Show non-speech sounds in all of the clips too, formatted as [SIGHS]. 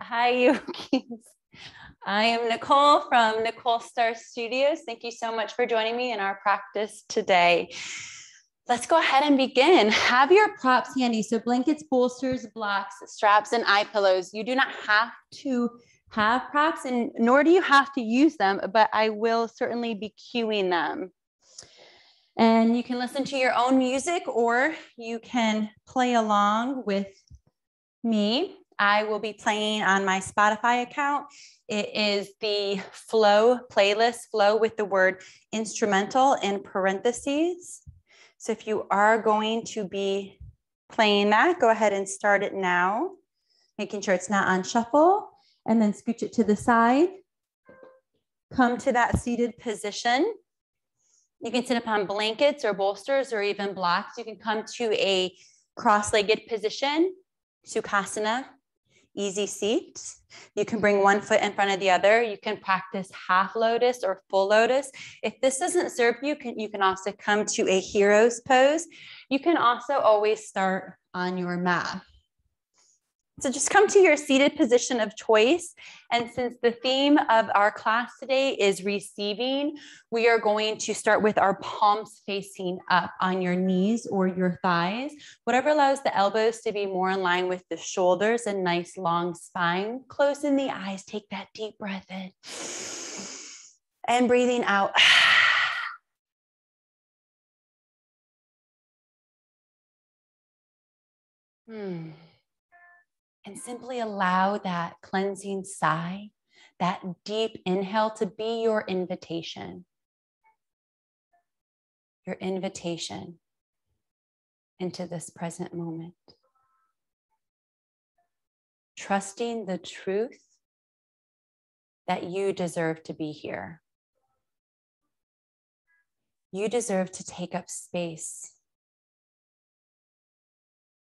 Hi, [LAUGHS] yogis. I am Nicole from Nicole Starr Studios. Thank you so much for joining me in our practice today. Let's go ahead and begin. Have your props handy. So blankets, bolsters, blocks, straps, and eye pillows. You do not have to have props and nor do you have to use them, but I will certainly be cueing them. And you can listen to your own music or you can play along with me. I will be playing on my Spotify account. It is the flow playlist, flow with the word instrumental in parentheses. So if you are going to be playing that, go ahead and start it now, making sure it's not on shuffle, and then scooch it to the side. Come to that seated position. You can sit upon blankets or bolsters or even blocks. You can come to a cross-legged position, Sukhasana, easy seat. You can bring one foot in front of the other. You can practice half lotus or full lotus. If this doesn't serve you, can, you can also come to a hero's pose. You can also always start on your mat. So just come to your seated position of choice. And since the theme of our class today is receiving, we are going to start with our palms facing up on your knees or your thighs, whatever allows the elbows to be more in line with the shoulders, and nice long spine. Close in the eyes, take that deep breath in. And breathing out. [SIGHS] Hmm and simply allow that cleansing sigh, that deep inhale to be your invitation. Your invitation into this present moment. Trusting the truth that you deserve to be here. You deserve to take up space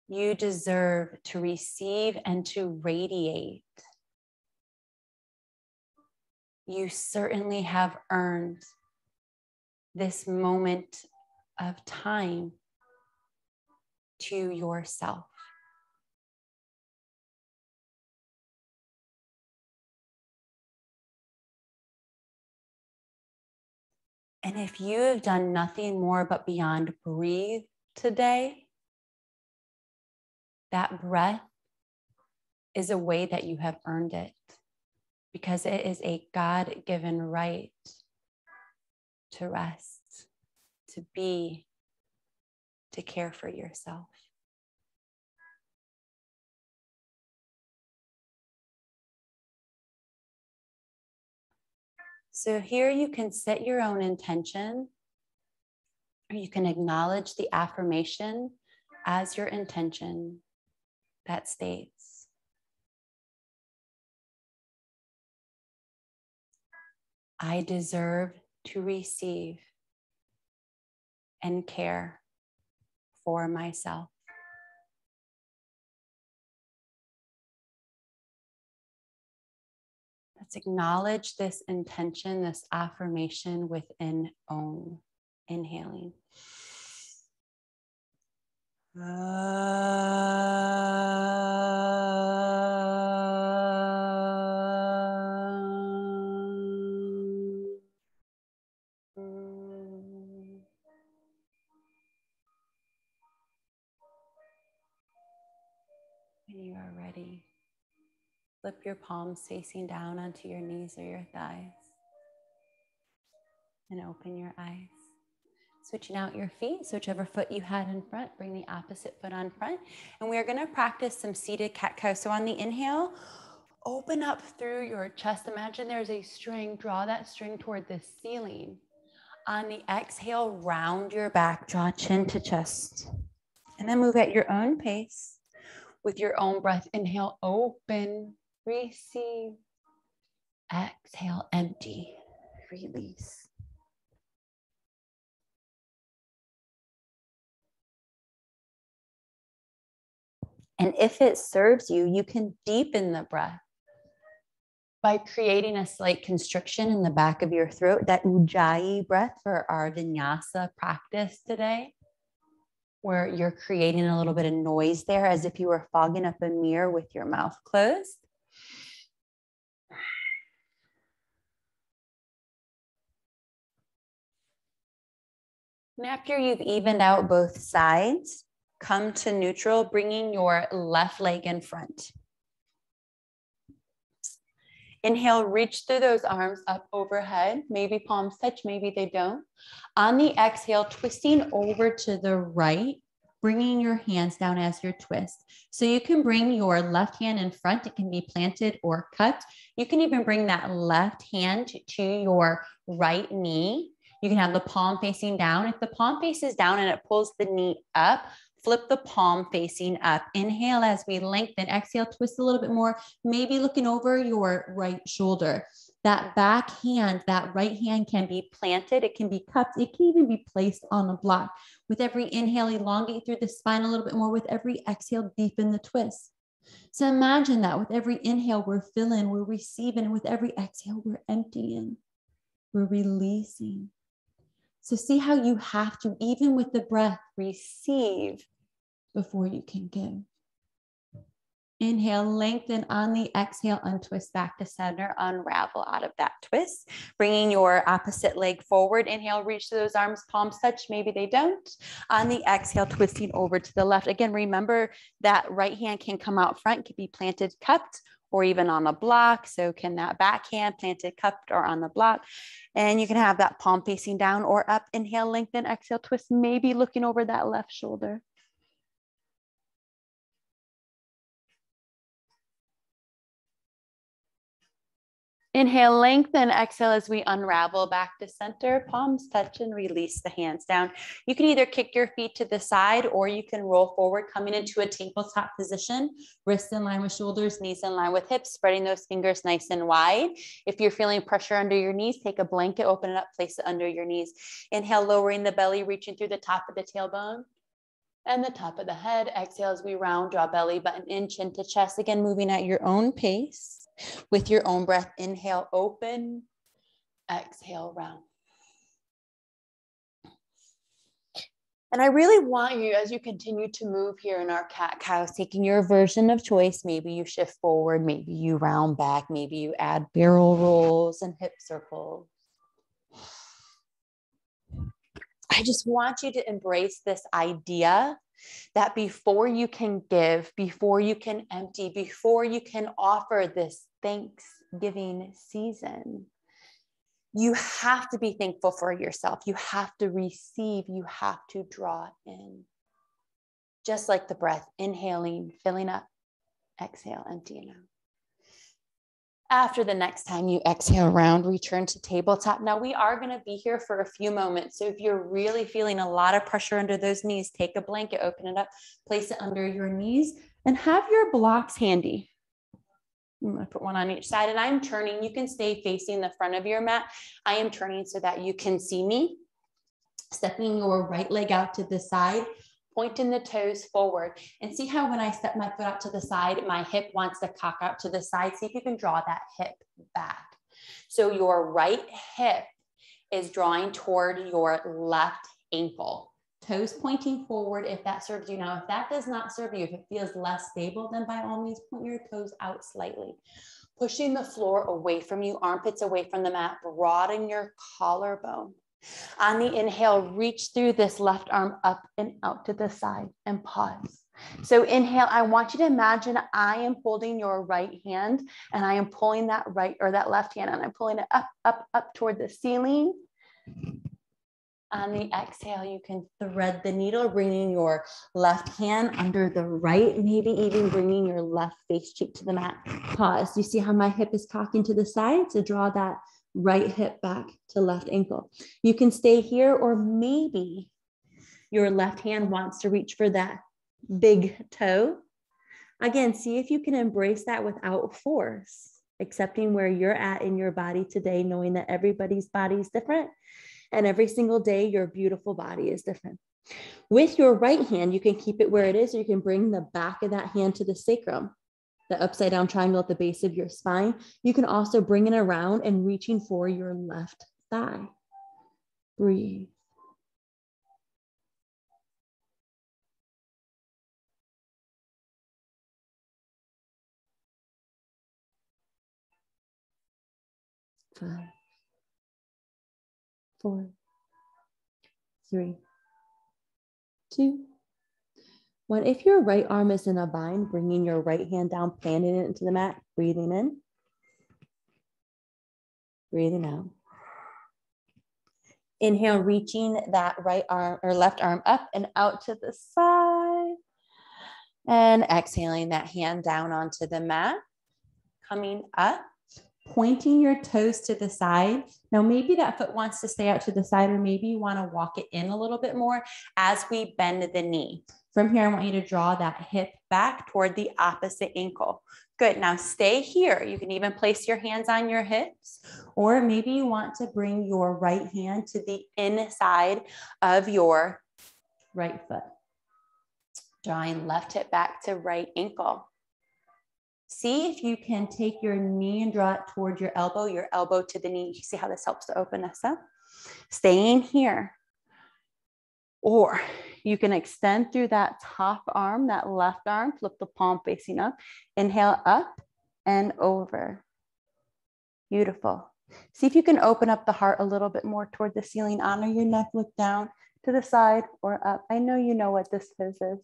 you deserve to receive and to radiate. You certainly have earned this moment of time to yourself. And if you have done nothing more but beyond breathe today, that breath is a way that you have earned it because it is a God given right to rest, to be, to care for yourself. So here you can set your own intention, or you can acknowledge the affirmation as your intention that states I deserve to receive and care for myself. Let's acknowledge this intention, this affirmation within own. Inhaling. Uh, when you are ready, flip your palms facing down onto your knees or your thighs and open your eyes. Switching out your feet, so whichever foot you had in front, bring the opposite foot on front. And we are gonna practice some seated cat cow. So on the inhale, open up through your chest. Imagine there's a string, draw that string toward the ceiling. On the exhale, round your back, draw chin to chest. And then move at your own pace with your own breath. Inhale, open, receive. Exhale, empty, release. And if it serves you, you can deepen the breath by creating a slight constriction in the back of your throat, that ujjayi breath for our vinyasa practice today. where you're creating a little bit of noise there as if you were fogging up a mirror with your mouth closed. And after you've evened out both sides, come to neutral, bringing your left leg in front. Inhale, reach through those arms up overhead. Maybe palms touch, maybe they don't. On the exhale, twisting over to the right, bringing your hands down as you twist. So you can bring your left hand in front. It can be planted or cut. You can even bring that left hand to your right knee. You can have the palm facing down. If the palm faces down and it pulls the knee up, Flip the palm facing up. Inhale as we lengthen. Exhale, twist a little bit more, maybe looking over your right shoulder. That back hand, that right hand can be planted, it can be cupped, it can even be placed on a block. With every inhale, elongate through the spine a little bit more. With every exhale, deepen the twist. So imagine that with every inhale, we're filling, we're receiving. and With every exhale, we're emptying, we're releasing. So see how you have to, even with the breath, receive before you can give. Inhale, lengthen on the exhale, untwist back to center, unravel out of that twist, bringing your opposite leg forward. Inhale, reach those arms, palms touch, maybe they don't. On the exhale, twisting over to the left. Again, remember that right hand can come out front, can be planted, cupped, or even on a block. So can that backhand planted, cupped, or on the block. And you can have that palm facing down or up. Inhale, lengthen, exhale, twist, maybe looking over that left shoulder. Inhale, lengthen, exhale as we unravel back to center, palms touch and release the hands down. You can either kick your feet to the side or you can roll forward, coming into a tabletop position, wrists in line with shoulders, knees in line with hips, spreading those fingers nice and wide. If you're feeling pressure under your knees, take a blanket, open it up, place it under your knees. Inhale, lowering the belly, reaching through the top of the tailbone and the top of the head. Exhale as we round, draw belly button in, chin to chest. Again, moving at your own pace. With your own breath, inhale, open, exhale, round. And I really want you, as you continue to move here in our cat cows, taking your version of choice. Maybe you shift forward, maybe you round back, maybe you add barrel rolls and hip circles. I just want you to embrace this idea that before you can give, before you can empty, before you can offer this Thanksgiving season, you have to be thankful for yourself. You have to receive, you have to draw in. Just like the breath, inhaling, filling up, exhale, emptying out after the next time you exhale round, return to tabletop. Now we are going to be here for a few moments. So if you're really feeling a lot of pressure under those knees, take a blanket, open it up, place it under your knees and have your blocks handy. I'm going to put one on each side and I'm turning. You can stay facing the front of your mat. I am turning so that you can see me. Stepping your right leg out to the side pointing the toes forward and see how when I step my foot out to the side, my hip wants to cock out to the side. See if you can draw that hip back. So your right hip is drawing toward your left ankle. Toes pointing forward if that serves you. Now, if that does not serve you, if it feels less stable, then by all means, point your toes out slightly. Pushing the floor away from you, armpits away from the mat, broaden your collarbone. On the inhale, reach through this left arm up and out to the side and pause. So inhale, I want you to imagine I am holding your right hand and I am pulling that right or that left hand and I'm pulling it up, up, up toward the ceiling. On the exhale, you can thread the needle, bringing your left hand under the right, maybe even bringing your left face cheek to the mat. Pause. You see how my hip is cocking to the side to draw that right hip back to left ankle. You can stay here, or maybe your left hand wants to reach for that big toe. Again, see if you can embrace that without force, accepting where you're at in your body today, knowing that everybody's body is different. And every single day, your beautiful body is different. With your right hand, you can keep it where it is, or you can bring the back of that hand to the sacrum the upside down triangle at the base of your spine. You can also bring it around and reaching for your left thigh. Breathe. Five, four, three, two, if your right arm is in a bind, bringing your right hand down, planting it into the mat, breathing in, breathing out. Inhale, reaching that right arm or left arm up and out to the side. And exhaling that hand down onto the mat. Coming up, pointing your toes to the side. Now, maybe that foot wants to stay out to the side, or maybe you want to walk it in a little bit more as we bend the knee. From here, I want you to draw that hip back toward the opposite ankle. Good. Now stay here. You can even place your hands on your hips, or maybe you want to bring your right hand to the inside of your right foot. Drawing left hip back to right ankle. See if you can take your knee and draw it towards your elbow, your elbow to the knee. You see how this helps to open us up? Staying here. Or you can extend through that top arm, that left arm, flip the palm facing up. Inhale up and over. Beautiful. See if you can open up the heart a little bit more toward the ceiling. Honor your neck, look down to the side or up. I know you know what this pose is.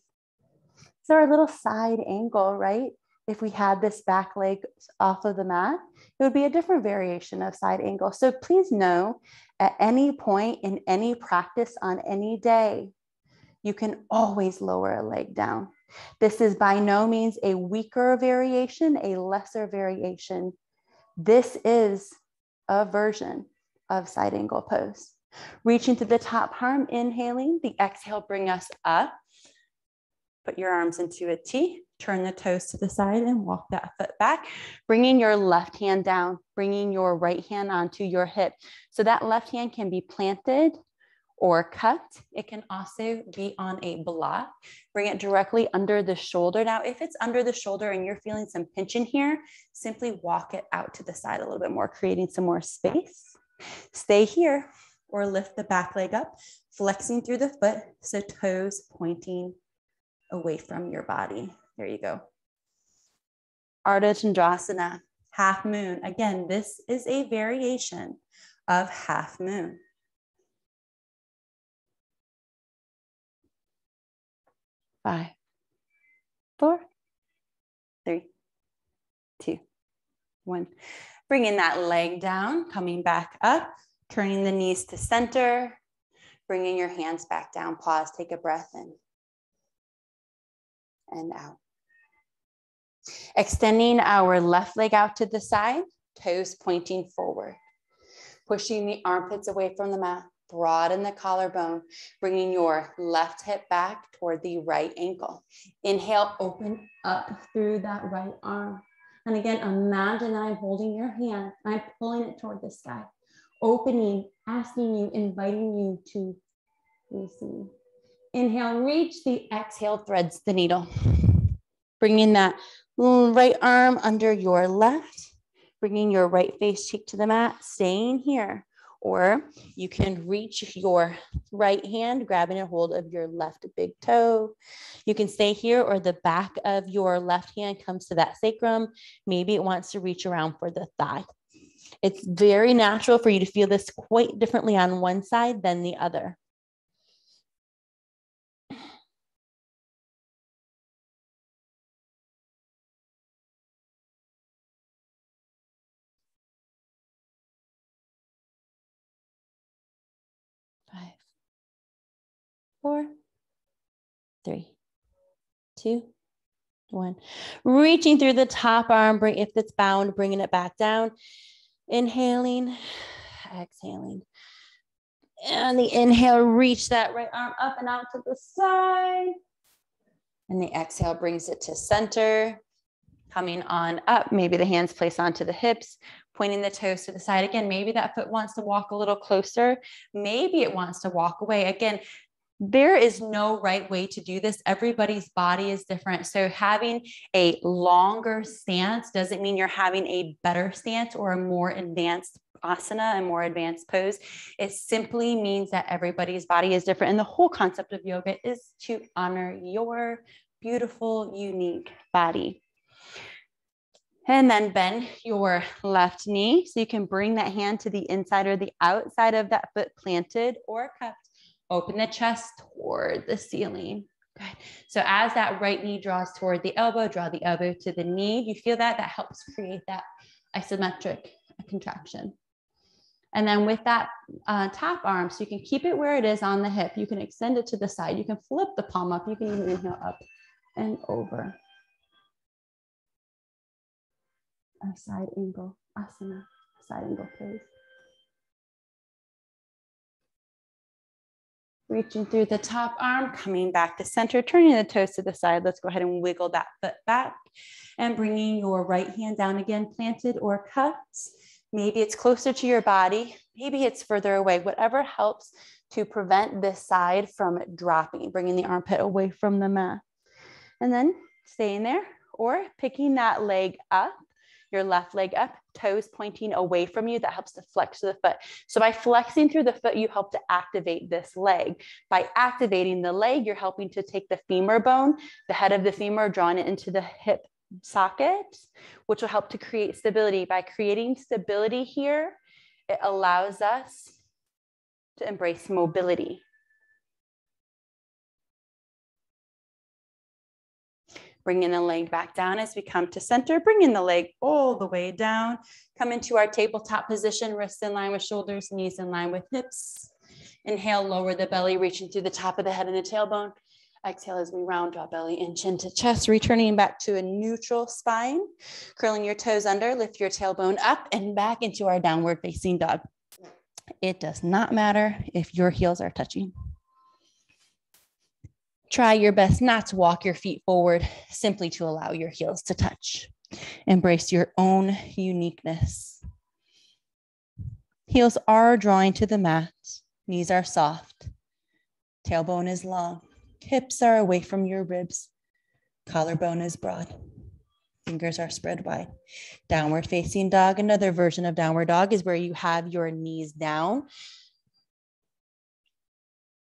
So our little side angle, right? If we had this back leg off of the mat, it would be a different variation of side angle. So please know at any point in any practice on any day, you can always lower a leg down. This is by no means a weaker variation, a lesser variation. This is a version of side angle pose. Reaching to the top arm, inhaling, the exhale, bring us up. Put your arms into a T, turn the toes to the side and walk that foot back, bringing your left hand down, bringing your right hand onto your hip. So that left hand can be planted or cut. It can also be on a block. Bring it directly under the shoulder. Now, if it's under the shoulder and you're feeling some tension here, simply walk it out to the side a little bit more, creating some more space. Stay here or lift the back leg up, flexing through the foot, so toes pointing away from your body. There you go. Ardha Chandrasana, half moon. Again, this is a variation of half moon. five, four, three, two, one. Bringing that leg down, coming back up, turning the knees to center, bringing your hands back down. Pause, take a breath in and out. Extending our left leg out to the side, toes pointing forward. Pushing the armpits away from the mat. Broaden the collarbone, bringing your left hip back toward the right ankle. Inhale, open up through that right arm. And again, imagine that I'm holding your hand, I'm pulling it toward the sky, opening, asking you, inviting you to receive. Inhale, reach the exhale, threads the needle. Bringing that right arm under your left, bringing your right face cheek to the mat, staying here. Or you can reach your right hand, grabbing a hold of your left big toe. You can stay here, or the back of your left hand comes to that sacrum. Maybe it wants to reach around for the thigh. It's very natural for you to feel this quite differently on one side than the other. Three, two, one. Reaching through the top arm, bring if it's bound, bringing it back down. Inhaling, exhaling. And the inhale, reach that right arm up and out to the side. And the exhale brings it to center. Coming on up, maybe the hands place onto the hips, pointing the toes to the side. Again, maybe that foot wants to walk a little closer. Maybe it wants to walk away. Again, there is no right way to do this. Everybody's body is different. So, having a longer stance doesn't mean you're having a better stance or a more advanced asana, a more advanced pose. It simply means that everybody's body is different. And the whole concept of yoga is to honor your beautiful, unique body. And then bend your left knee so you can bring that hand to the inside or the outside of that foot planted or cupped. Open the chest toward the ceiling. Good. So as that right knee draws toward the elbow, draw the elbow to the knee. You feel that? That helps create that isometric contraction. And then with that uh, top arm, so you can keep it where it is on the hip. You can extend it to the side. You can flip the palm up. You can even inhale up and over. A side angle, asana, side angle pose. Reaching through the top arm, coming back to center, turning the toes to the side. Let's go ahead and wiggle that foot back and bringing your right hand down again, planted or cupped. Maybe it's closer to your body. Maybe it's further away, whatever helps to prevent this side from dropping, bringing the armpit away from the mat. And then staying there or picking that leg up, your left leg up, toes pointing away from you. That helps to flex the foot. So by flexing through the foot, you help to activate this leg. By activating the leg, you're helping to take the femur bone, the head of the femur, drawing it into the hip socket, which will help to create stability. By creating stability here, it allows us to embrace mobility. Bringing the leg back down as we come to center, bringing the leg all the way down. Come into our tabletop position, wrists in line with shoulders, knees in line with hips. Inhale, lower the belly, reaching through the top of the head and the tailbone. Exhale as we round our belly and chin to chest, returning back to a neutral spine. Curling your toes under, lift your tailbone up and back into our downward facing dog. It does not matter if your heels are touching. Try your best not to walk your feet forward, simply to allow your heels to touch. Embrace your own uniqueness. Heels are drawing to the mat, knees are soft, tailbone is long, hips are away from your ribs, collarbone is broad, fingers are spread wide. Downward facing dog, another version of downward dog is where you have your knees down,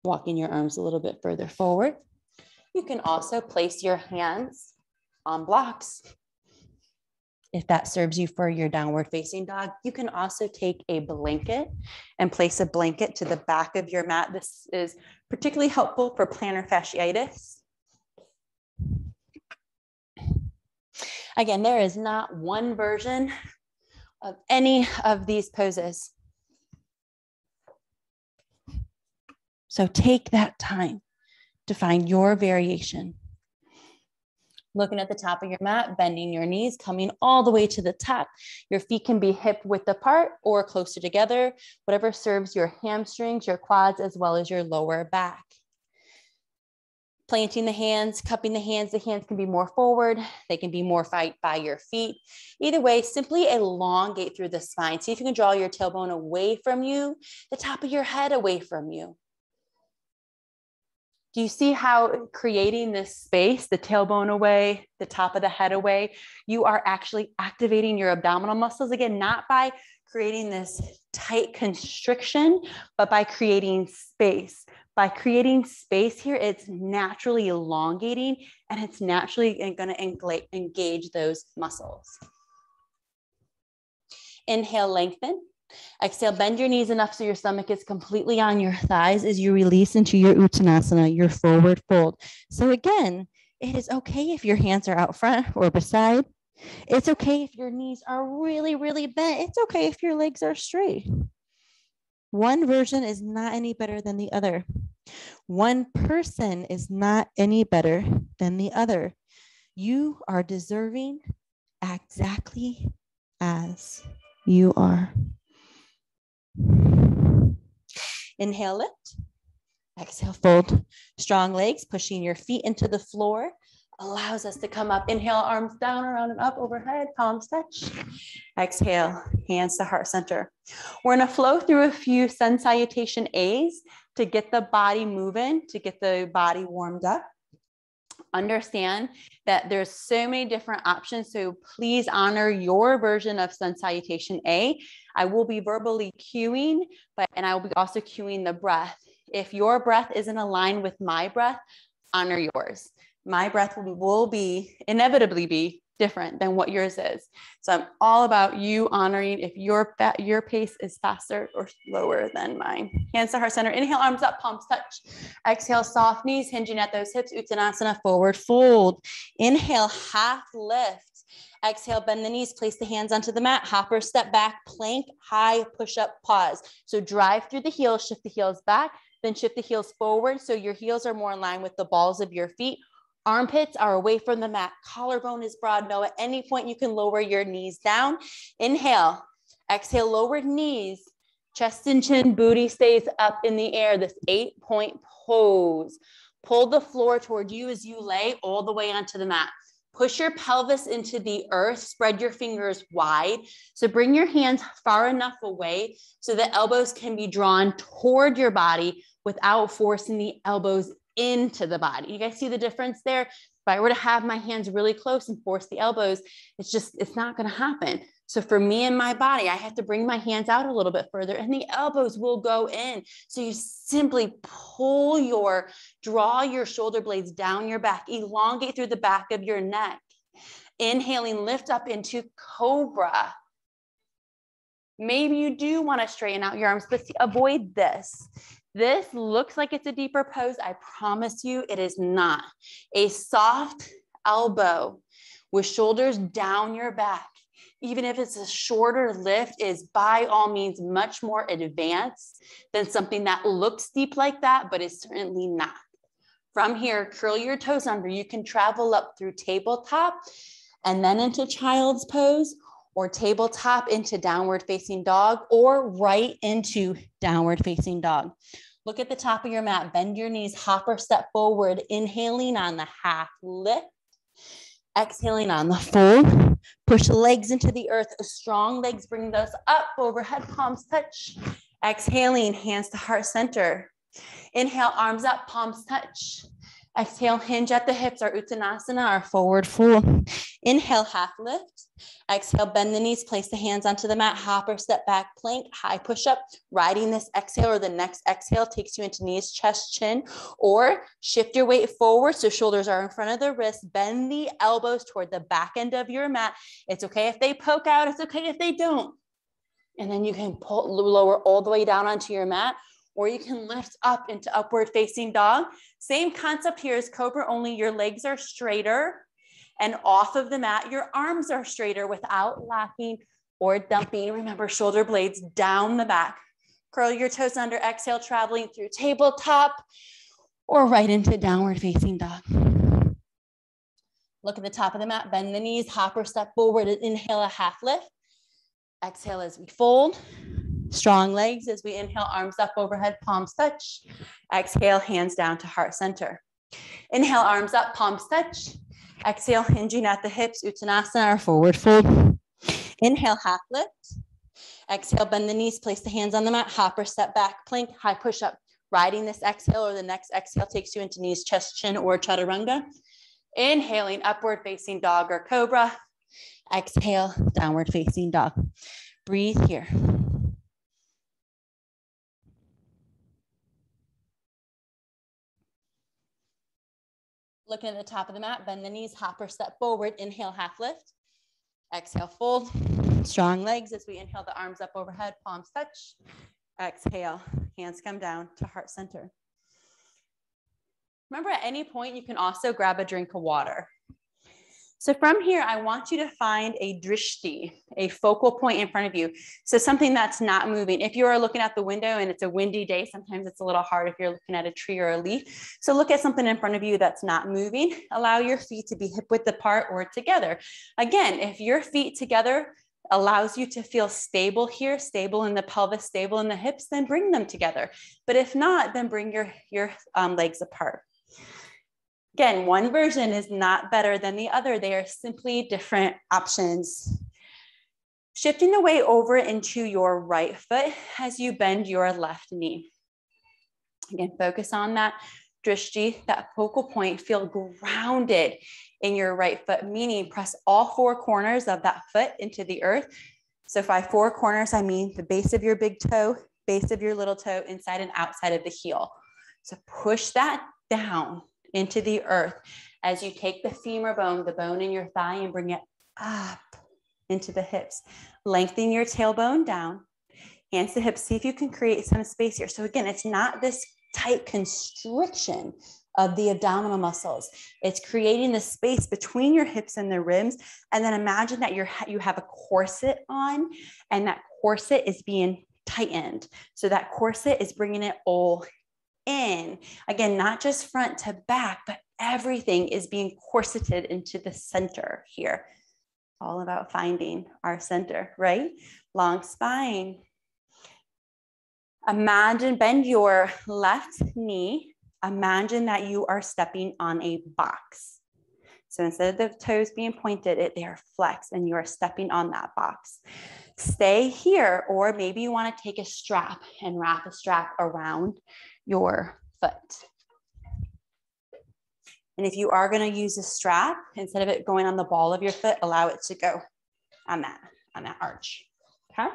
walking your arms a little bit further forward. You can also place your hands on blocks. If that serves you for your downward facing dog, you can also take a blanket and place a blanket to the back of your mat. This is particularly helpful for plantar fasciitis. Again, there is not one version of any of these poses. So take that time to find your variation. Looking at the top of your mat, bending your knees, coming all the way to the top. Your feet can be hip width apart or closer together, whatever serves your hamstrings, your quads, as well as your lower back. Planting the hands, cupping the hands, the hands can be more forward, they can be more fight by your feet. Either way, simply elongate through the spine. See if you can draw your tailbone away from you, the top of your head away from you. Do you see how creating this space, the tailbone away, the top of the head away, you are actually activating your abdominal muscles again, not by creating this tight constriction, but by creating space. By creating space here, it's naturally elongating and it's naturally going to engage those muscles. Inhale, lengthen. Exhale, bend your knees enough so your stomach is completely on your thighs as you release into your Uttanasana, your forward fold. So again, it is okay if your hands are out front or beside. It's okay if your knees are really, really bent. It's okay if your legs are straight. One version is not any better than the other. One person is not any better than the other. You are deserving exactly as you are. Inhale, lift. Exhale, fold. Strong legs, pushing your feet into the floor allows us to come up. Inhale, arms down, around and up overhead, palms touch. Exhale, hands to heart center. We're gonna flow through a few sun salutation A's to get the body moving, to get the body warmed up understand that there's so many different options. So please honor your version of sun salutation A. I will be verbally cueing, but and I will be also cueing the breath. If your breath isn't aligned with my breath, honor yours. My breath will, be inevitably be different than what yours is. So I'm all about you honoring if your your pace is faster or slower than mine. Hands to heart center. Inhale, arms up, palms touch. Exhale, soft knees hinging at those hips. Uttanasana, forward fold. Inhale, half lift. Exhale, bend the knees, place the hands onto the mat, hopper, step back, plank, high, push up, pause. So drive through the heels, shift the heels back, then shift the heels forward. So your heels are more in line with the balls of your feet Armpits are away from the mat. Collarbone is broad. No, at any point you can lower your knees down. Inhale. Exhale, lowered knees. Chest and chin, booty stays up in the air. This eight point pose. Pull the floor toward you as you lay all the way onto the mat. Push your pelvis into the earth, spread your fingers wide. So bring your hands far enough away so the elbows can be drawn toward your body without forcing the elbows into the body. You guys see the difference there? If I were to have my hands really close and force the elbows, it's just, it's not going to happen. So for me and my body, I have to bring my hands out a little bit further and the elbows will go in. So you simply pull your, draw your shoulder blades down your back, elongate through the back of your neck. Inhaling, lift up into cobra. Maybe you do want to straighten out your arms, but avoid this. This looks like it's a deeper pose. I promise you it is not. A soft elbow with shoulders down your back, even if it's a shorter lift, is by all means much more advanced than something that looks deep like that, but is certainly not. From here, curl your toes under. You can travel up through tabletop and then into child's pose or tabletop into downward facing dog or right into downward facing dog. Look at the top of your mat, bend your knees, hop or step forward, inhaling on the half lift, exhaling on the full. Push legs into the earth. Strong legs bring those up, overhead palms touch. Exhaling, hands to heart center. Inhale, arms up, palms touch. Exhale, hinge at the hips, our Uttanasana, our forward fold. Inhale, half lift. Exhale, bend the knees, place the hands onto the mat, hopper, step back, plank, high push up. Riding this exhale or the next exhale takes you into knees, chest, chin, or shift your weight forward so shoulders are in front of the wrist. Bend the elbows toward the back end of your mat. It's okay if they poke out, it's okay if they don't. And then you can pull lower all the way down onto your mat or you can lift up into upward facing dog. Same concept here as cobra, only your legs are straighter and off of the mat, your arms are straighter without locking or dumping. Remember, shoulder blades down the back. Curl your toes under, exhale, traveling through tabletop or right into downward facing dog. Look at the top of the mat, bend the knees, hopper step forward, inhale a half lift. Exhale as we fold. Strong legs as we inhale, arms up overhead, palms touch. Exhale, hands down to heart center. Inhale, arms up, palms touch. Exhale, hinging at the hips, Uttanasana or forward fold. Inhale, half lift. Exhale, bend the knees, place the hands on the mat, hopper, step back, plank, high push up. Riding this exhale or the next exhale takes you into knees, chest, chin, or chaturanga. Inhaling, upward facing dog or cobra. Exhale, downward facing dog. Breathe here. Looking at the top of the mat, bend the knees, hopper step forward, inhale, half lift. Exhale, fold. Strong legs as we inhale the arms up overhead, palms touch. Exhale, hands come down to heart center. Remember, at any point, you can also grab a drink of water. So from here, I want you to find a drishti, a focal point in front of you. So something that's not moving. If you are looking out the window and it's a windy day, sometimes it's a little hard if you're looking at a tree or a leaf. So look at something in front of you that's not moving. Allow your feet to be hip width apart or together. Again, if your feet together allows you to feel stable here, stable in the pelvis, stable in the hips, then bring them together. But if not, then bring your, your um, legs apart. Again, one version is not better than the other. They are simply different options. Shifting the weight over into your right foot as you bend your left knee. Again, focus on that drishti, that focal point. Feel grounded in your right foot, meaning press all four corners of that foot into the earth. So by four corners, I mean the base of your big toe, base of your little toe, inside and outside of the heel. So push that down into the earth as you take the femur bone, the bone in your thigh, and bring it up into the hips. Lengthen your tailbone down, hands to hips. See if you can create some space here. So again, it's not this tight constriction of the abdominal muscles. It's creating the space between your hips and the ribs. And then imagine that you're, you have a corset on and that corset is being tightened. So that corset is bringing it all in. Again, not just front to back, but everything is being corseted into the center here. All about finding our center, right? Long spine. Imagine, bend your left knee. Imagine that you are stepping on a box. So instead of the toes being pointed, it, they are flexed and you are stepping on that box. Stay here, or maybe you want to take a strap and wrap a strap around your foot. And if you are going to use a strap, instead of it going on the ball of your foot, allow it to go on that, on that arch. Okay.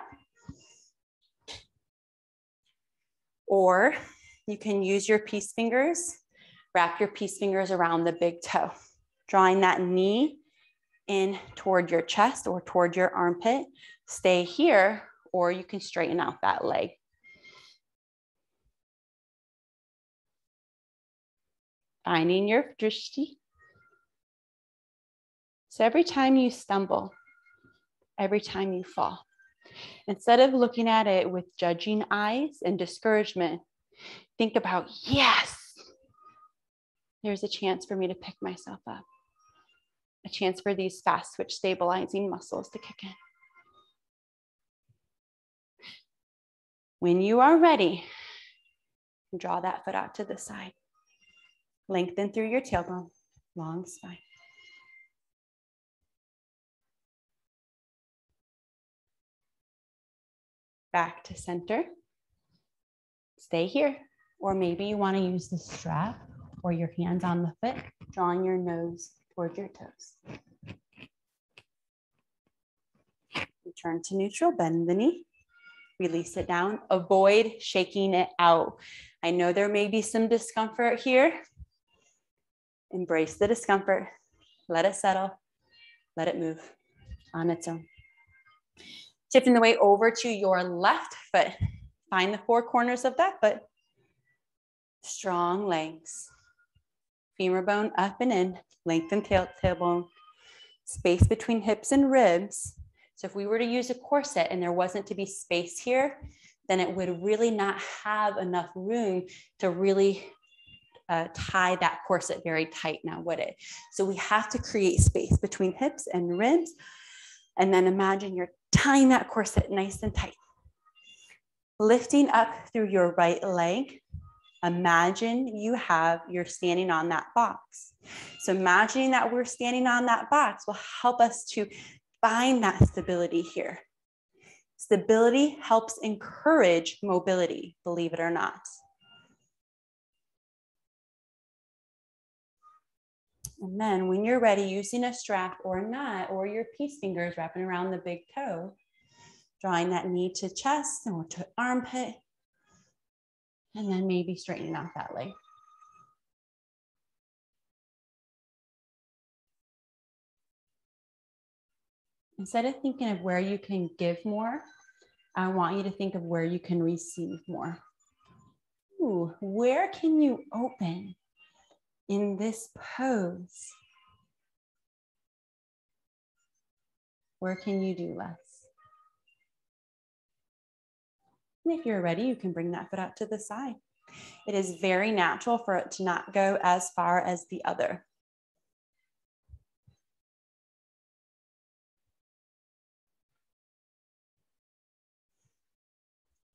Or you can use your peace fingers, wrap your peace fingers around the big toe, drawing that knee in toward your chest or toward your armpit. Stay here, or you can straighten out that leg. Finding your drishti. So every time you stumble, every time you fall, instead of looking at it with judging eyes and discouragement, think about, yes, there's a chance for me to pick myself up, a chance for these fast switch stabilizing muscles to kick in. When you are ready, draw that foot out to the side. Lengthen through your tailbone, long spine. Back to center. Stay here. Or maybe you want to use the strap or your hands on the foot, drawing your nose towards your toes. Return to neutral, bend the knee, release it down. Avoid shaking it out. I know there may be some discomfort here. Embrace the discomfort, let it settle, let it move on its own. Shifting the weight over to your left foot. Find the four corners of that foot. Strong legs. Femur bone up and in, lengthen tail, tailbone. Space between hips and ribs. So if we were to use a corset and there wasn't to be space here, then it would really not have enough room to really uh, tie that corset very tight now, would it? So we have to create space between hips and ribs. And then imagine you're tying that corset nice and tight. Lifting up through your right leg. Imagine you have, you're standing on that box. So imagining that we're standing on that box will help us to find that stability here. Stability helps encourage mobility, believe it or not. And then when you're ready, using a strap or not, or your peace fingers wrapping around the big toe, drawing that knee to chest or to armpit, and then maybe straightening out that leg. Instead of thinking of where you can give more, I want you to think of where you can receive more. Ooh, where can you open? In this pose? Where can you do less? And if you're ready, you can bring that foot out to the side. It is very natural for it to not go as far as the other.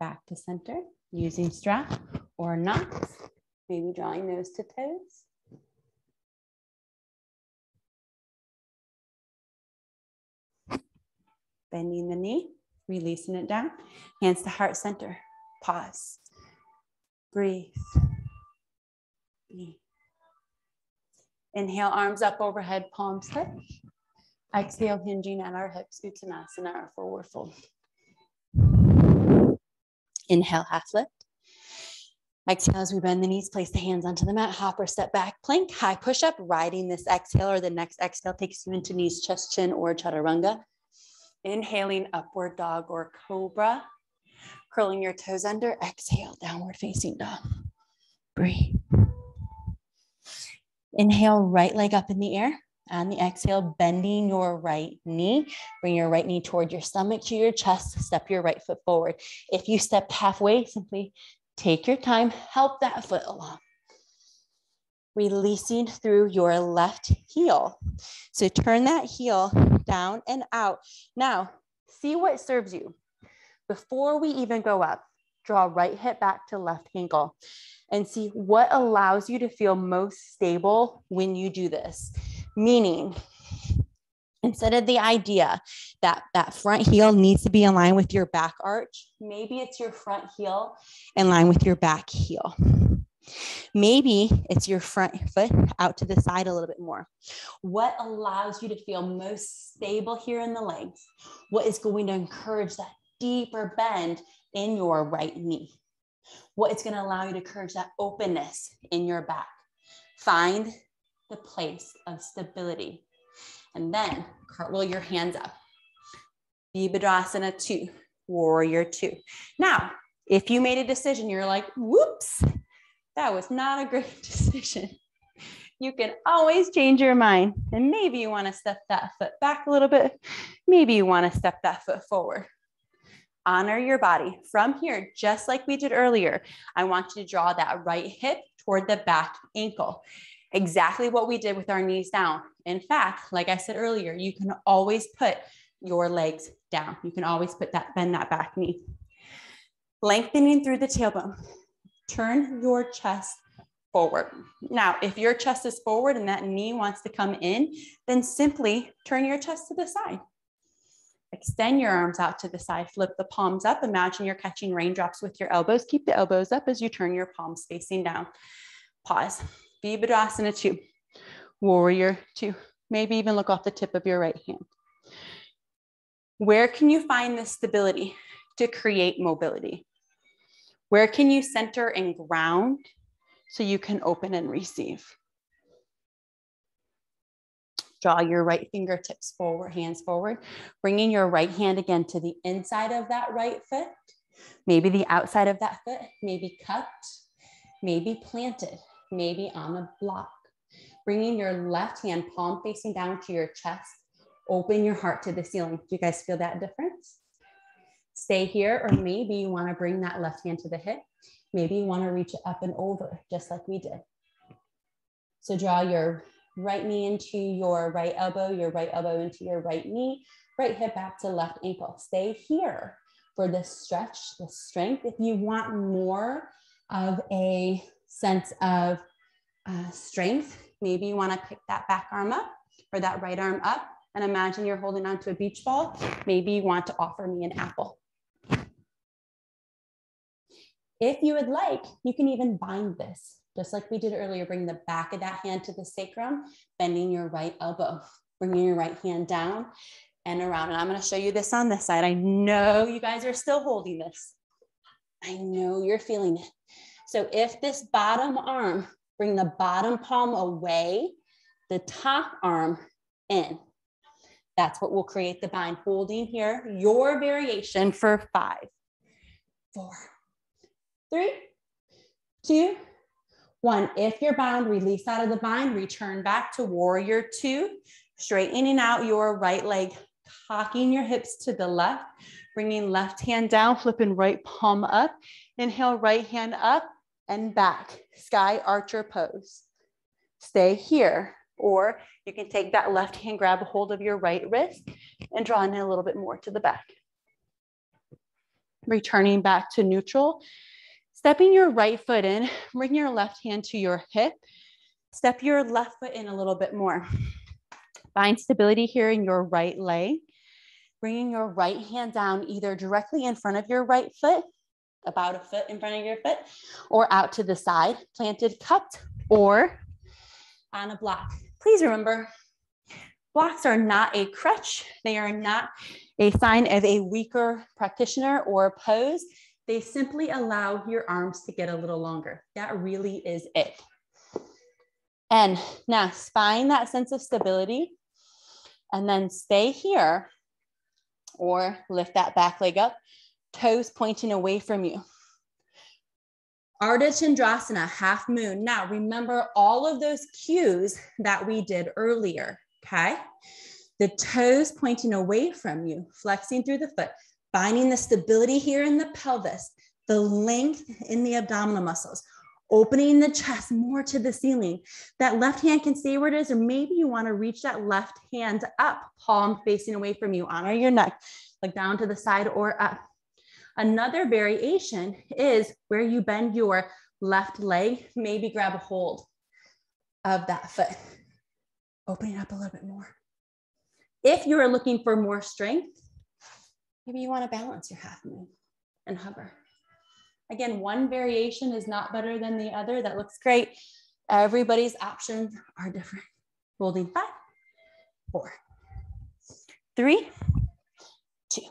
Back to center, using strap or not, maybe drawing nose to toes. Bending the knee, releasing it down, hands to heart center, pause, breathe. breathe. Inhale, arms up overhead, palms touch. Exhale, hinging at our hips, Uttanasana, our forward fold. Inhale, half lift. Exhale as we bend the knees, place the hands onto the mat, hop or step back, plank, high push up, riding this exhale or the next exhale takes you into knees, chest, chin, or chaturanga. Inhaling upward dog or cobra, curling your toes under, exhale, downward facing dog. Breathe. Inhale, right leg up in the air. On the exhale, bending your right knee. Bring your right knee toward your stomach to your chest. Step your right foot forward. If you stepped halfway, simply take your time, help that foot along. Releasing through your left heel. So turn that heel down and out. Now, see what serves you. Before we even go up, draw right hip back to left ankle and see what allows you to feel most stable when you do this. Meaning, instead of the idea that that front heel needs to be in line with your back arch, maybe it's your front heel in line with your back heel. Maybe it's your front foot out to the side a little bit more. What allows you to feel most stable here in the legs? What is going to encourage that deeper bend in your right knee? What is going to allow you to encourage that openness in your back? Find the place of stability. And then cartwheel your hands up. Virabhadrasana two, warrior two. Now, if you made a decision, you're like, whoops, that was not a great [LAUGHS] decision. You can always change your mind. And maybe you want to step that foot back a little bit. Maybe you want to step that foot forward. Honor your body. From here, just like we did earlier, I want you to draw that right hip toward the back ankle exactly what we did with our knees down. In fact, like I said earlier, you can always put your legs down. You can always put that, bend that back knee. Lengthening through the tailbone. Turn your chest forward. Now, if your chest is forward and that knee wants to come in, then simply turn your chest to the side. Extend your arms out to the side, flip the palms up. Imagine you're catching raindrops with your elbows. Keep the elbows up as you turn your palms facing down. Pause. Virabhadrasana two, warrior two. Maybe even look off the tip of your right hand. Where can you find the stability to create mobility? Where can you center and ground so you can open and receive? Draw your right fingertips forward, hands forward, bringing your right hand again to the inside of that right foot, maybe the outside of that foot, maybe cupped, maybe planted maybe on a block. Bringing your left hand palm facing down to your chest. Open your heart to the ceiling. Do you guys feel that difference? Stay here, or maybe you want to bring that left hand to the hip. Maybe you want to reach up and over, just like we did. So draw your right knee into your right elbow, your right elbow into your right knee, right hip back to left ankle. Stay here for this stretch, the strength. If you want more of a sense of uh, strength. Maybe you want to pick that back arm up or that right arm up and imagine you're holding onto a beach ball. Maybe you want to offer me an apple. If you would like, you can even bind this, just like we did earlier. Bring the back of that hand to the sacrum, bending your right elbow, bringing your right hand down and around. And I'm going to show you this on this side. I know you guys are still holding this. I know you're feeling it. So if this bottom arm, bring the bottom palm away, the top arm in. That's what will create the bind. Holding here, your variation for five, four, three, two, one. If you're bound, release out of the bind, return back to warrior two, straightening out your right leg, cocking your hips to the left, bringing left hand down, flipping right palm up. Inhale, right hand up, and back, sky archer pose. Stay here, or you can take that left hand, grab a hold of your right wrist and draw in a little bit more to the back. Returning back to neutral, stepping your right foot in, [LAUGHS] bring your left hand to your hip, step your left foot in a little bit more. Find stability here in your right leg. Bringing your right hand down either directly in front of your right foot about a foot in front of your foot or out to the side, planted, cupped, or on a block. Please remember, blocks are not a crutch. They are not a sign of a weaker practitioner or pose. They simply allow your arms to get a little longer. That really is it. And now find that sense of stability and then stay here or lift that back leg up, toes pointing away from you. Ardha Chandrasana, half moon. Now remember all of those cues that we did earlier, okay? The toes pointing away from you, flexing through the foot, finding the stability here in the pelvis, the length in the abdominal muscles, opening the chest more to the ceiling. That left hand can stay where it is, or maybe you want to reach that left hand up, palm facing away from you, honor your neck, like down to the side or up. Another variation is where you bend your left leg, maybe grab a hold of that foot, opening up a little bit more. If you are looking for more strength, maybe you want to balance your half moon and hover. Again, one variation is not better than the other. That looks great. Everybody's options are different. Holding five, four, three, two,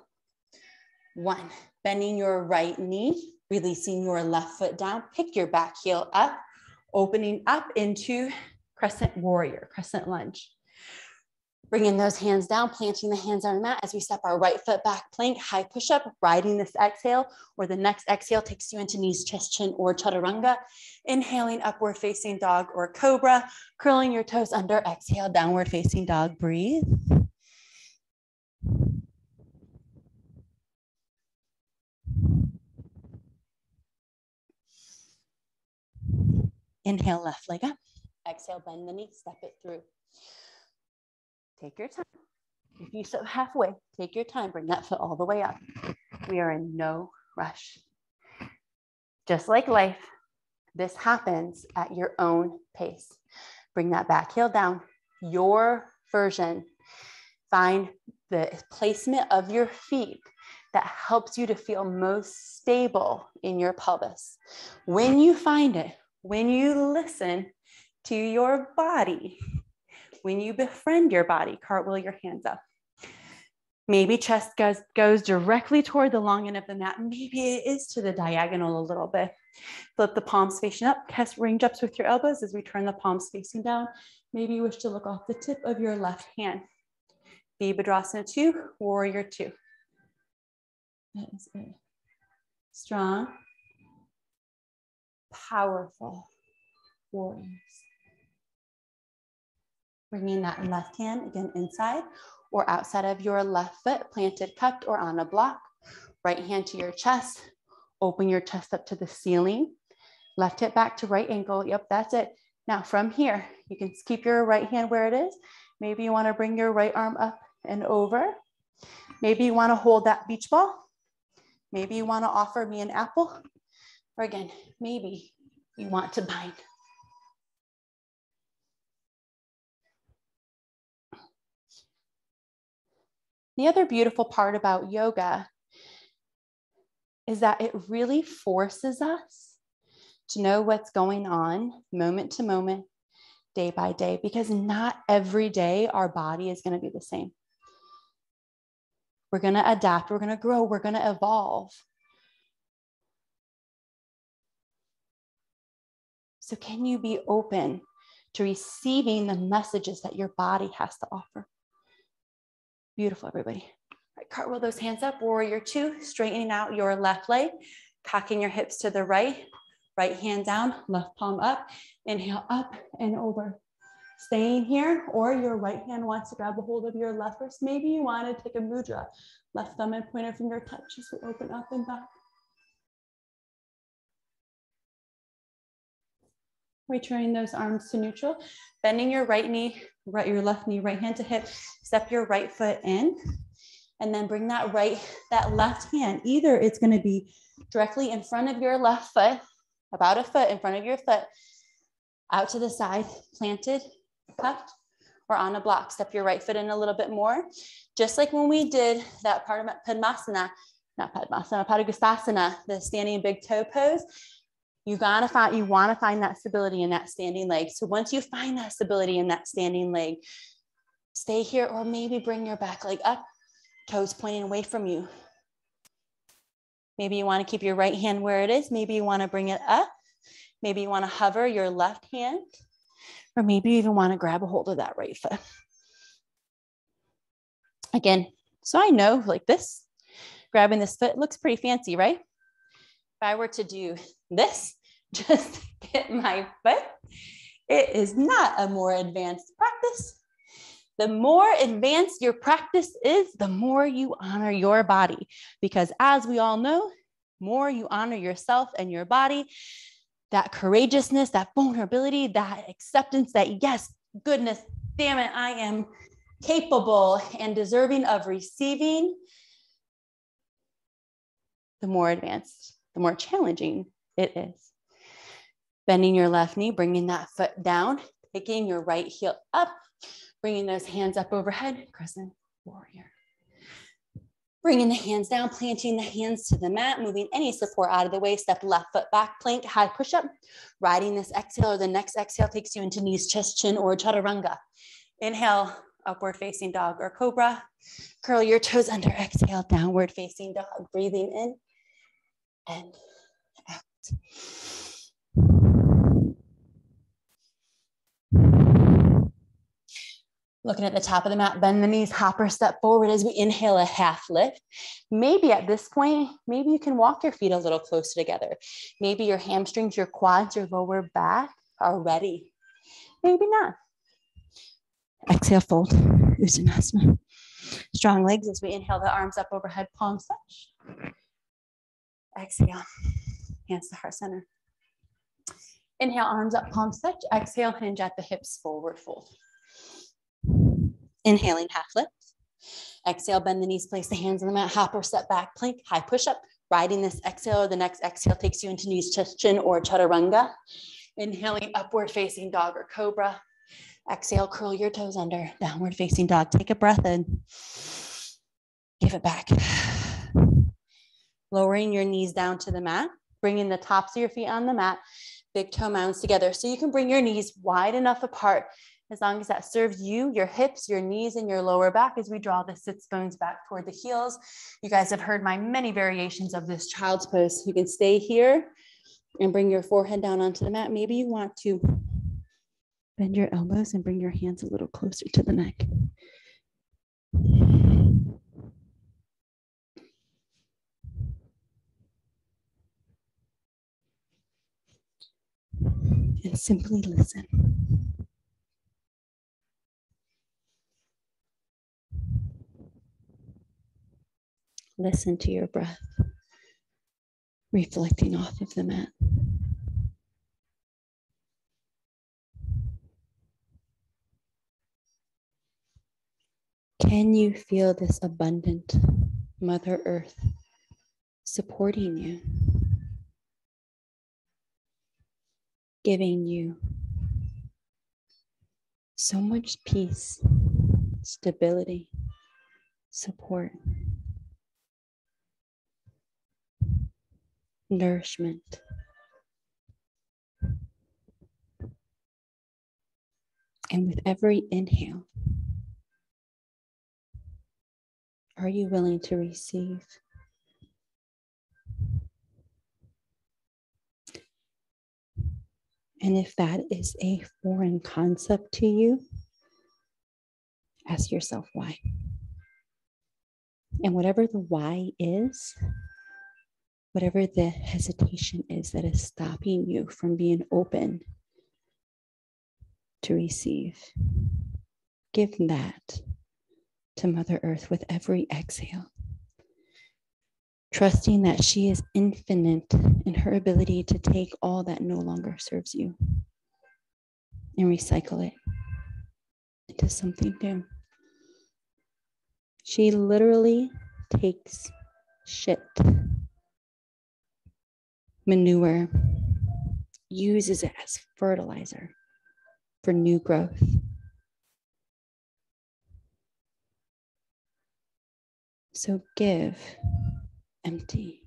one. Bending your right knee, releasing your left foot down. Pick your back heel up, opening up into crescent warrior, crescent lunge. Bringing those hands down, planting the hands on the mat as we step our right foot back, plank, high push up, riding this exhale, or the next exhale takes you into knees, chest, chin, or chaturanga. Inhaling upward facing dog or cobra, curling your toes under, exhale, downward facing dog, breathe. Inhale, left leg up. Exhale, bend the knee, step it through. Take your time. If you sit halfway, take your time, bring that foot all the way up. We are in no rush. Just like life, this happens at your own pace. Bring that back heel down, your version. Find the placement of your feet that helps you to feel most stable in your pelvis. When you find it, when you listen to your body, when you befriend your body, cartwheel your hands up. Maybe chest goes, goes directly toward the long end of the mat. Maybe it is to the diagonal a little bit. Flip the palms facing up, cast range ups with your elbows as we turn the palms facing down. Maybe you wish to look off the tip of your left hand. Virabhadrasana 2, Warrior 2. That is it. Strong, powerful warriors. Bringing that left hand again inside or outside of your left foot, planted, cupped, or on a block. Right hand to your chest. Open your chest up to the ceiling. Left hip back to right ankle. Yep, that's it. Now from here, you can keep your right hand where it is. Maybe you want to bring your right arm up and over. Maybe you want to hold that beach ball. Maybe you want to offer me an apple. Or again, maybe you want to bind. The other beautiful part about yoga is that it really forces us to know what's going on moment to moment, day by day, because not every day our body is going to be the same. We're going to adapt, we're going to grow, we're going to evolve. So, can you be open to receiving the messages that your body has to offer? Beautiful, everybody. All right, cartwheel those hands up. Warrior two, straightening out your left leg, cocking your hips to the right, right hand down, left palm up. Inhale up and over. Staying here, or your right hand wants to grab a hold of your left wrist. Maybe you want to take a mudra. Left thumb and pointer finger touch as we open up and back. Returning those arms to neutral, bending your right knee, right, your left knee, right hand to hip, step your right foot in, and then bring that right, that left hand. Either it's gonna be directly in front of your left foot, about a foot in front of your foot, out to the side, planted, cupped, or on a block. Step your right foot in a little bit more. Just like when we did that part of Padmasana, not Padmasana, Padangusthasana, the standing big toe pose, you gotta find you want to find that stability in that standing leg so once you find that stability in that standing leg stay here or maybe bring your back leg up toes pointing away from you Maybe you want to keep your right hand where it is. Maybe you want to bring it up. Maybe you want to hover your left hand, or maybe you even want to grab a hold of that right foot. Again, so I know like this, grabbing this foot looks pretty fancy, right? I were to do this, [LAUGHS] just get my foot, it is not a more advanced practice. The more advanced your practice is, the more you honor your body. Because as we all know, more you honor yourself and your body, that courageousness, that vulnerability, that acceptance that, yes, goodness, damn it, I am capable and deserving of receiving, the more advanced, the more challenging it is. Bending your left knee, bringing that foot down, taking your right heel up, bringing those hands up overhead, crescent warrior. Bringing the hands down, planting the hands to the mat, moving any support out of the way. Step left foot back, plank, high push up. Riding this exhale or the next exhale takes you into knees, chest, chin, or chaturanga. Inhale, upward facing dog or cobra. Curl your toes under, exhale, downward facing dog. Breathing in and out. Looking at the top of the mat, bend the knees, hopper step forward as we inhale a half lift. Maybe at this point, maybe you can walk your feet a little closer together. Maybe your hamstrings, your quads, your lower back are ready. Maybe not. Exhale, fold, Uttanasana. Strong legs as we inhale the arms up overhead, palms touch. Exhale, hands to heart center. Inhale, arms up, palms touch. Exhale, hinge at the hips, forward fold. Inhaling half lift. Exhale, bend the knees, place the hands on the mat, hop or step back, plank, high push up. Riding this exhale or the next exhale takes you into knees, chest, chin, or chaturanga. Inhaling upward facing dog or cobra. Exhale, curl your toes under, downward facing dog. Take a breath in. Give it back. Lowering your knees down to the mat, bringing the tops of your feet on the mat, big toe mounds together. So you can bring your knees wide enough apart as long as that serves you, your hips, your knees, and your lower back as we draw the sits bones back toward the heels. You guys have heard my many variations of this child's pose. You can stay here and bring your forehead down onto the mat. Maybe you want to bend your elbows and bring your hands a little closer to the neck. And simply listen. Listen to your breath, reflecting off of the mat. Can you feel this abundant Mother Earth supporting you, giving you so much peace, stability, support? nourishment. And with every inhale, are you willing to receive? And if that is a foreign concept to you, ask yourself why. And whatever the why is, whatever the hesitation is that is stopping you from being open to receive, give that to Mother Earth with every exhale. Trusting that she is infinite in her ability to take all that no longer serves you and recycle it into something new. She literally takes shit manure, uses it as fertilizer for new growth. So give empty,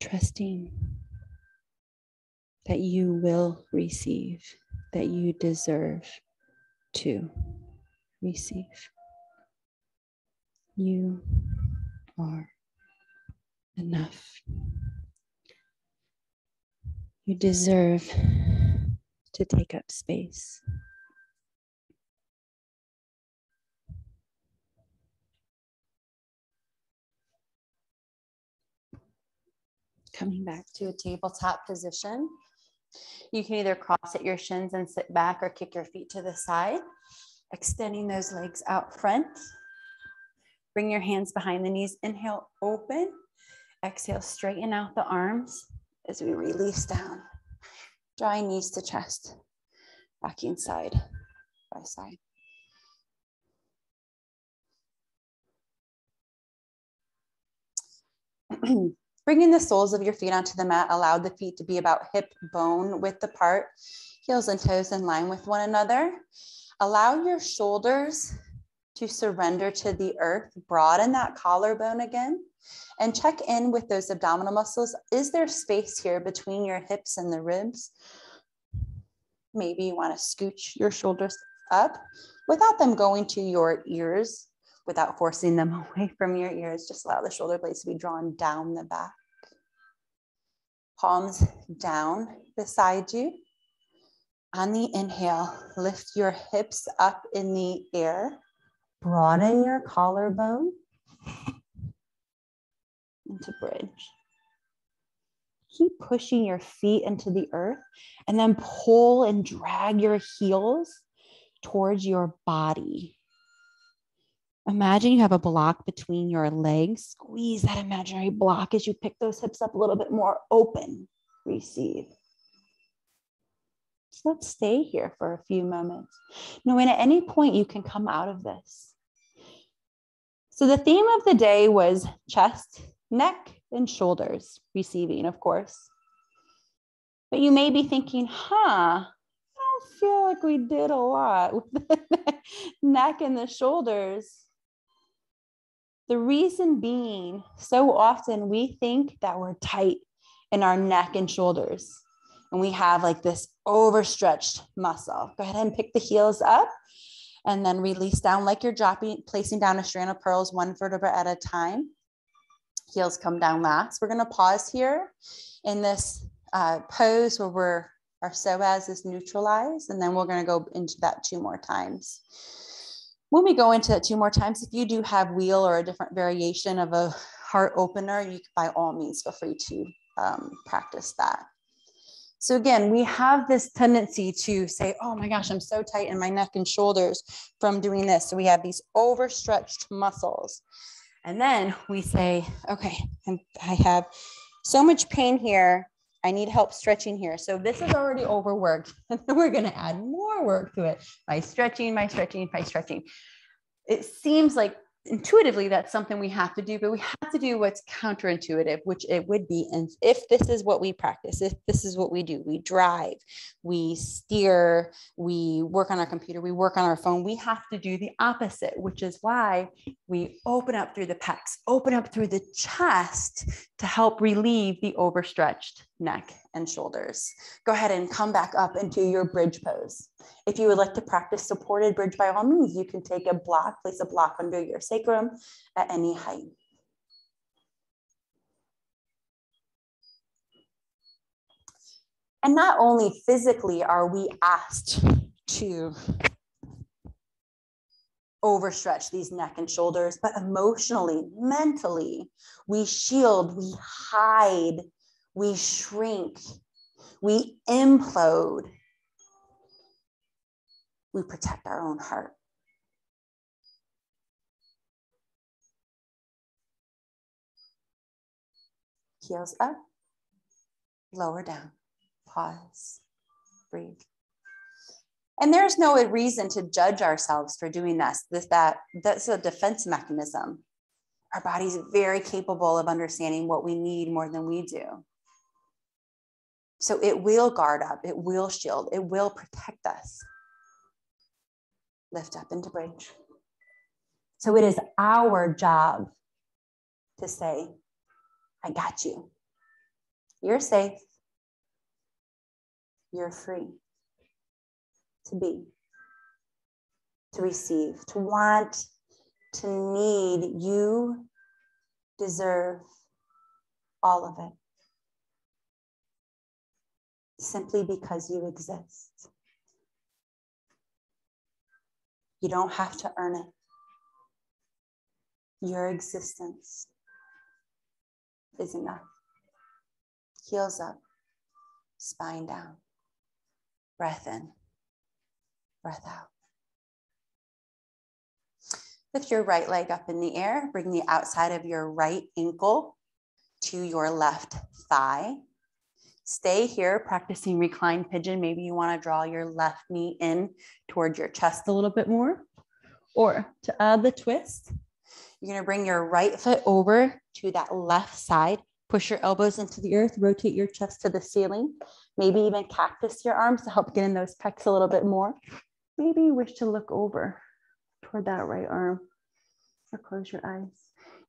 trusting that you will receive, that you deserve to receive. You are enough. You deserve to take up space. Coming back to a tabletop position. You can either cross at your shins and sit back or kick your feet to the side, extending those legs out front. Bring your hands behind the knees. Inhale, open. Exhale, straighten out the arms as we release down. Drawing knees to chest, backing side by side. [CLEARS THROAT] Bringing the soles of your feet onto the mat, allowed the feet to be about hip bone width apart, heels and toes in line with one another. Allow your shoulders to surrender to the earth, broaden that collarbone again, and check in with those abdominal muscles. Is there space here between your hips and the ribs? Maybe you want to scooch your shoulders up without them going to your ears without forcing them [LAUGHS] away from your ears. Just allow the shoulder blades to be drawn down the back. Palms down beside you. On the inhale, lift your hips up in the air. Broaden your collarbone [LAUGHS] into bridge. Keep pushing your feet into the earth and then pull and drag your heels towards your body. Imagine you have a block between your legs. Squeeze that imaginary block as you pick those hips up a little bit more open. Receive. So let's stay here for a few moments. Knowing at any point you can come out of this. So the theme of the day was chest, neck, and shoulders, receiving, of course. But you may be thinking, huh, I don't feel like we did a lot with the [LAUGHS] neck and the shoulders. The reason being, so often we think that we're tight in our neck and shoulders, and we have like this overstretched muscle. Go ahead and pick the heels up and then release down like you're dropping, placing down a strand of pearls one vertebra at a time. Heels come down last. We're going to pause here in this uh, pose where we're our psoas is neutralized, and then we're going to go into that two more times. When we go into it two more times, if you do have wheel or a different variation of a heart opener, you by all means feel free to um, practice that. So again, we have this tendency to say, oh my gosh, I'm so tight in my neck and shoulders from doing this. So we have these overstretched muscles. And then we say, okay, and I have so much pain here. I need help stretching here. So this is already overworked. And [LAUGHS] we're going to add more work to it by stretching, by stretching, by stretching. It seems like intuitively that's something we have to do but we have to do what's counterintuitive which it would be and if this is what we practice if this is what we do we drive we steer we work on our computer we work on our phone we have to do the opposite which is why we open up through the pecs open up through the chest to help relieve the overstretched neck and shoulders. Go ahead and come back up into your bridge pose. If you would like to practice supported bridge by all means, you can take a block, place a block under your sacrum at any height. And not only physically are we asked to overstretch these neck and shoulders, but emotionally, mentally, we shield, we hide we shrink, we implode, we protect our own heart. Heels up, lower down, pause, breathe. And there's no reason to judge ourselves for doing this. This that that's a defense mechanism. Our body's very capable of understanding what we need more than we do. So it will guard up, it will shield, it will protect us. Lift up into bridge. So it is our job to say, I got you. You're safe. You're free to be, to receive, to want, to need. You deserve all of it. Simply because you exist. You don't have to earn it. Your existence is enough. Heels up, spine down, breath in, breath out. Lift your right leg up in the air, bring the outside of your right ankle to your left thigh. Stay here practicing reclined pigeon. Maybe you want to draw your left knee in toward your chest a little bit more. Or to add the twist, you're going to bring your right foot over to that left side. Push your elbows into the earth, rotate your chest to the ceiling. Maybe even cactus your arms to help get in those pecs a little bit more. Maybe you wish to look over toward that right arm or close your eyes.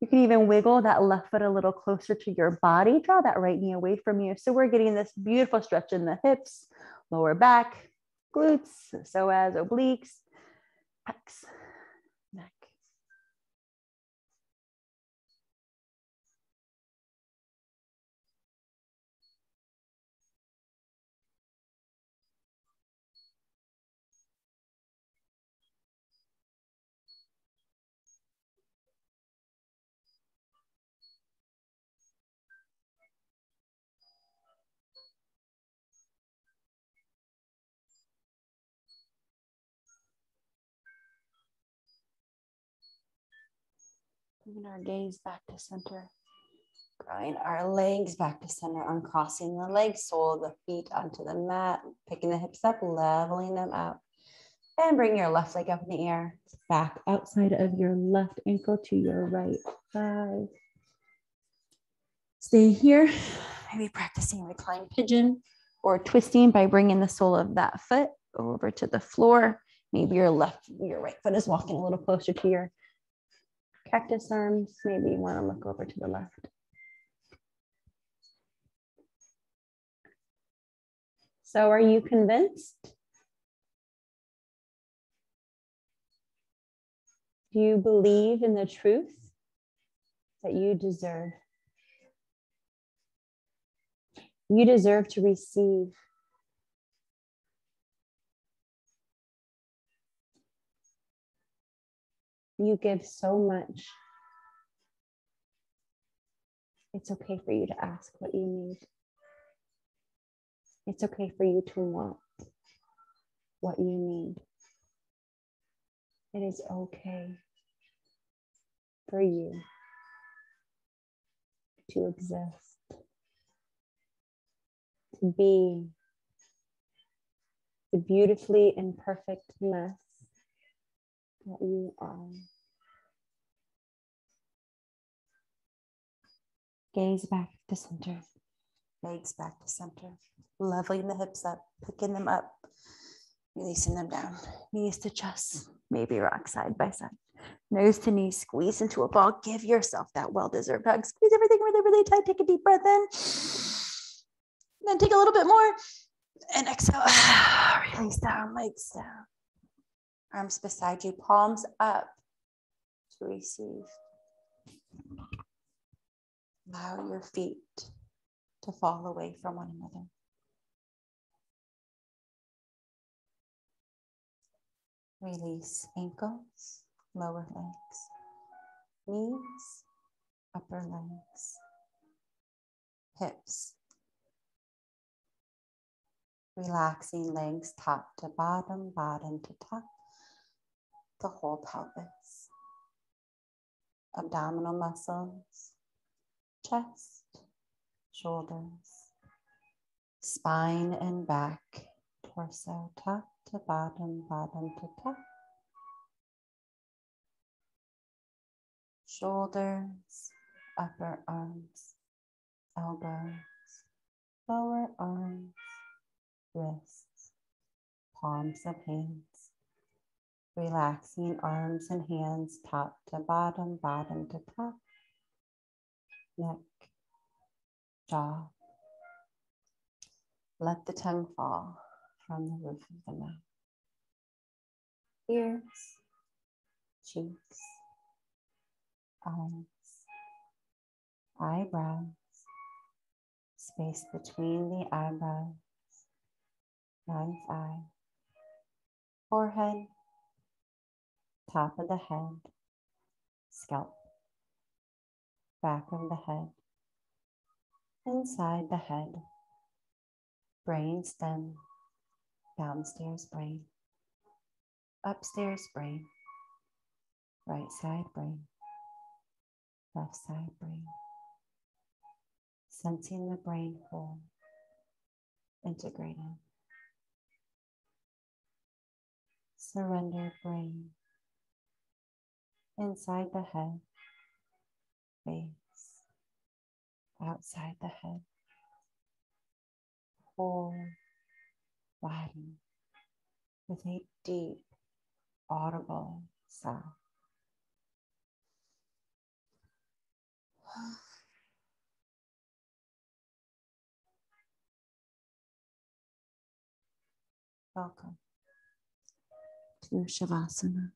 You can even wiggle that left foot a little closer to your body. Draw that right knee away from you. So we're getting this beautiful stretch in the hips, lower back, glutes, psoas, obliques, pecs, Bringing our gaze back to center. Drawing our legs back to center, uncrossing the legs, sole the feet onto the mat, picking the hips up, leveling them out. And bring your left leg up in the air, back outside of your left ankle to your right thigh. Stay here, maybe practicing reclined pigeon or twisting by bringing the sole of that foot over to the floor. Maybe your left, your right foot is walking a little closer to your cactus arms. Maybe you want to look over to the left. So are you convinced? Do you believe in the truth that you deserve? You deserve to receive. You give so much. It's okay for you to ask what you need. It's okay for you to want what you need. It is okay for you to exist, to be the beautifully imperfect mess that you are. Gaze back to center, legs back to center, leveling the hips up, picking them up, releasing them down, knees to chest, maybe rock side by side, nose to knee, squeeze into a ball. Give yourself that well deserved hug. Squeeze everything really, really tight. Take a deep breath in. Then take a little bit more and exhale. [SIGHS] Release down, legs down. Arms beside you, palms up to receive. Allow your feet to fall away from one another. Release ankles, lower legs, knees, upper legs, hips. Relaxing legs top to bottom, bottom to top, the whole pelvis. Abdominal muscles, chest, shoulders, spine and back, torso top to bottom, bottom to top. Shoulders, upper arms, elbows, lower arms, wrists, palms of hands. Relaxing arms and hands top to bottom, bottom to top. Neck, jaw. Let the tongue fall from the roof of the mouth. Ears, cheeks, eyes, eyebrows, space between the eyebrows, ninth eye, forehead, top of the head, scalp, back of the head, inside the head, brain stem, downstairs brain, upstairs brain, right side brain, left side brain. Sensing the brain whole, integrated. Surrender brain. Inside the head, face, outside the head, whole, body with a deep, audible sigh. [SIGHS] Welcome to Shavasana.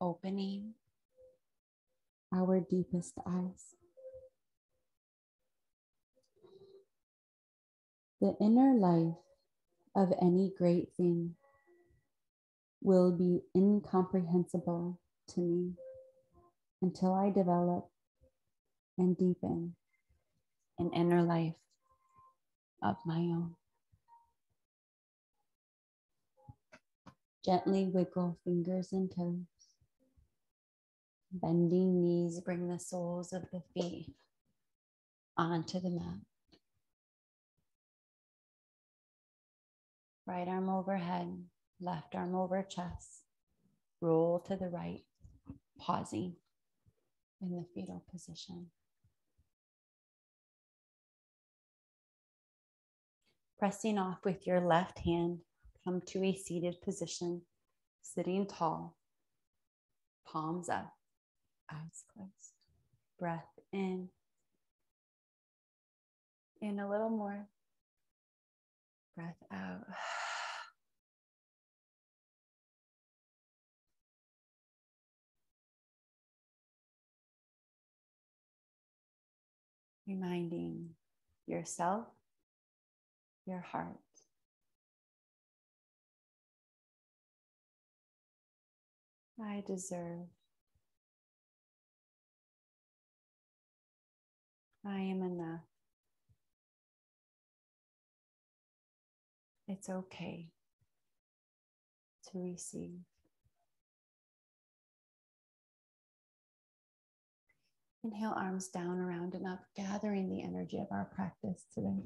Opening our deepest eyes. The inner life of any great thing will be incomprehensible to me until I develop and deepen an inner life of my own. Gently wiggle fingers and toes. Bending knees bring the soles of the feet onto the mat. Right arm overhead, left arm over chest. Roll to the right, pausing in the fetal position. Pressing off with your left hand, come to a seated position, sitting tall, palms up eyes closed. Breath in. In a little more. Breath out. [SIGHS] Reminding yourself, your heart, I deserve I am enough. It's okay to receive. Inhale, arms down, around and up, gathering the energy of our practice today.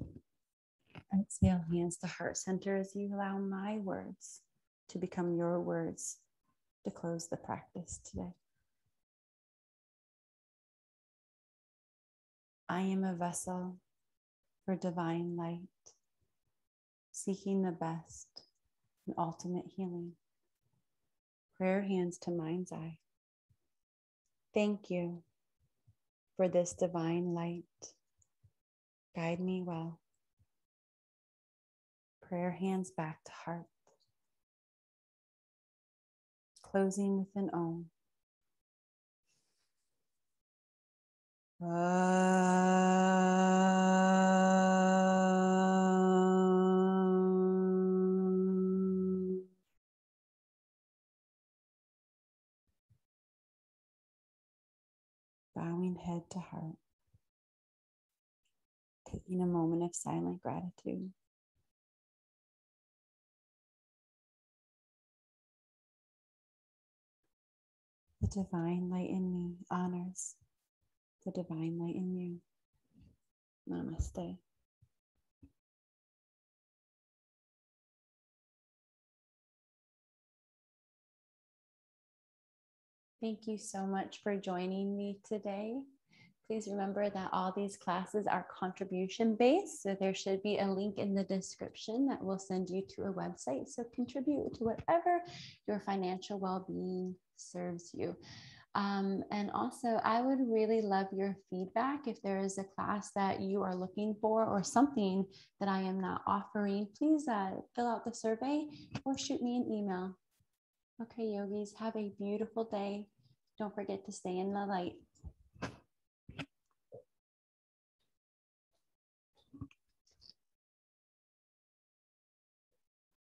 Exhale, hands to heart center as you allow my words to become your words to close the practice today. I am a vessel for divine light, seeking the best and ultimate healing. Prayer hands to mind's eye. Thank you for this divine light. Guide me well. Prayer hands back to heart. Closing with an Um, bowing head to heart, taking a moment of silent gratitude. The divine light in me honors the divine light in you. Namaste. Thank you so much for joining me today. Please remember that all these classes are contribution based. So there should be a link in the description that will send you to a website. So contribute to whatever your financial well being serves you. Um, and also, I would really love your feedback. If there is a class that you are looking for or something that I am not offering, please uh, fill out the survey or shoot me an email. Okay, yogis, have a beautiful day. Don't forget to stay in the light.